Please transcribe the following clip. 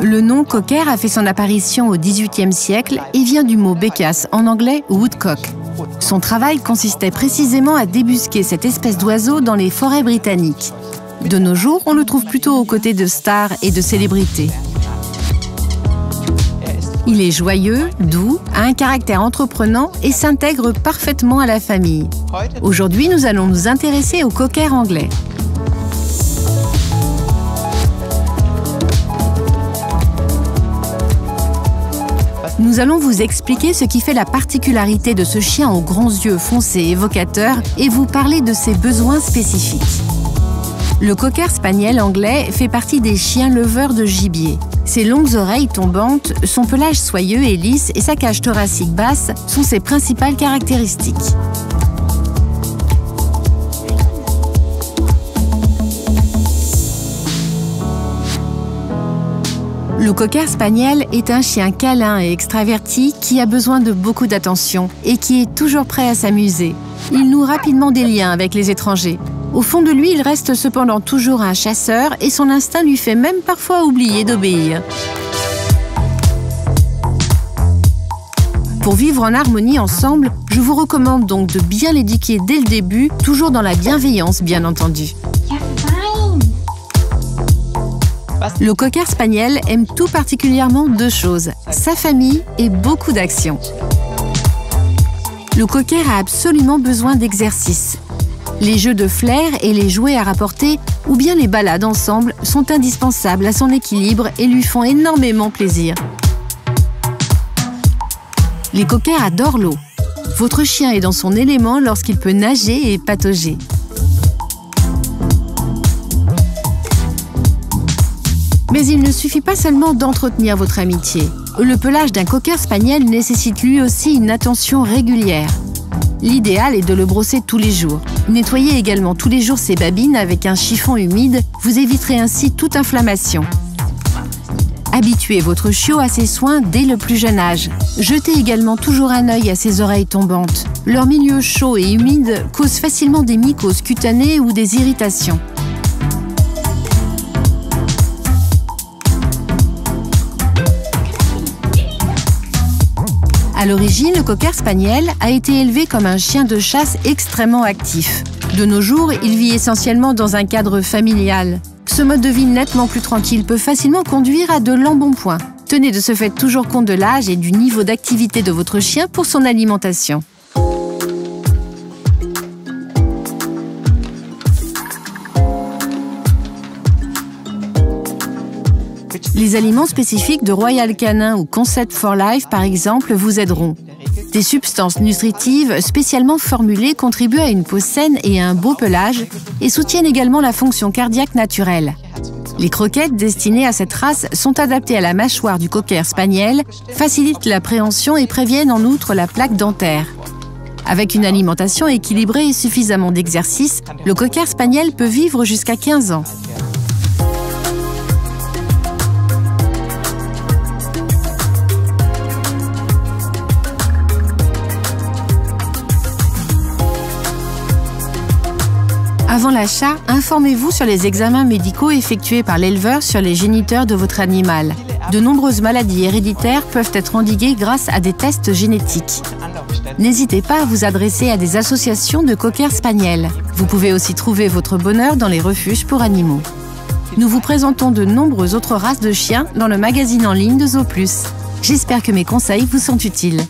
Le nom cocker a fait son apparition au XVIIIe siècle et vient du mot bécasse, en anglais woodcock. Son travail consistait précisément à débusquer cette espèce d'oiseau dans les forêts britanniques. De nos jours, on le trouve plutôt aux côtés de stars et de célébrités. Il est joyeux, doux, a un caractère entreprenant et s'intègre parfaitement à la famille. Aujourd'hui, nous allons nous intéresser au cocker anglais. Nous allons vous expliquer ce qui fait la particularité de ce chien aux grands yeux foncés évocateurs et vous parler de ses besoins spécifiques. Le cocker spaniel anglais fait partie des chiens leveurs de gibier. Ses longues oreilles tombantes, son pelage soyeux et lisse et sa cage thoracique basse sont ses principales caractéristiques. Le cocker spaniel est un chien câlin et extraverti qui a besoin de beaucoup d'attention et qui est toujours prêt à s'amuser. Il noue rapidement des liens avec les étrangers. Au fond de lui, il reste cependant toujours un chasseur et son instinct lui fait même parfois oublier d'obéir. Pour vivre en harmonie ensemble, je vous recommande donc de bien l'éduquer dès le début, toujours dans la bienveillance bien entendu. Le cocker spaniel aime tout particulièrement deux choses, sa famille et beaucoup d'action. Le cocker a absolument besoin d'exercice. Les jeux de flair et les jouets à rapporter, ou bien les balades ensemble, sont indispensables à son équilibre et lui font énormément plaisir. Les coquers adorent l'eau. Votre chien est dans son élément lorsqu'il peut nager et patauger. Mais il ne suffit pas seulement d'entretenir votre amitié. Le pelage d'un cocker spaniel nécessite lui aussi une attention régulière. L'idéal est de le brosser tous les jours. Nettoyez également tous les jours ses babines avec un chiffon humide, vous éviterez ainsi toute inflammation. Habituez votre chiot à ses soins dès le plus jeune âge. Jetez également toujours un œil à ses oreilles tombantes. Leur milieu chaud et humide cause facilement des mycoses cutanées ou des irritations. À l'origine, le cocker spaniel a été élevé comme un chien de chasse extrêmement actif. De nos jours, il vit essentiellement dans un cadre familial. Ce mode de vie nettement plus tranquille peut facilement conduire à de l'embonpoint. Tenez de ce fait toujours compte de l'âge et du niveau d'activité de votre chien pour son alimentation. Les aliments spécifiques de Royal Canin ou Concept for Life, par exemple, vous aideront. Des substances nutritives spécialement formulées contribuent à une peau saine et à un beau pelage et soutiennent également la fonction cardiaque naturelle. Les croquettes destinées à cette race sont adaptées à la mâchoire du cocker spaniel, facilitent la préhension et préviennent en outre la plaque dentaire. Avec une alimentation équilibrée et suffisamment d'exercice, le cocker spaniel peut vivre jusqu'à 15 ans. Avant l'achat, informez-vous sur les examens médicaux effectués par l'éleveur sur les géniteurs de votre animal. De nombreuses maladies héréditaires peuvent être endiguées grâce à des tests génétiques. N'hésitez pas à vous adresser à des associations de cocker spaniels. Vous pouvez aussi trouver votre bonheur dans les refuges pour animaux. Nous vous présentons de nombreuses autres races de chiens dans le magazine en ligne de Zooplus. J'espère que mes conseils vous sont utiles.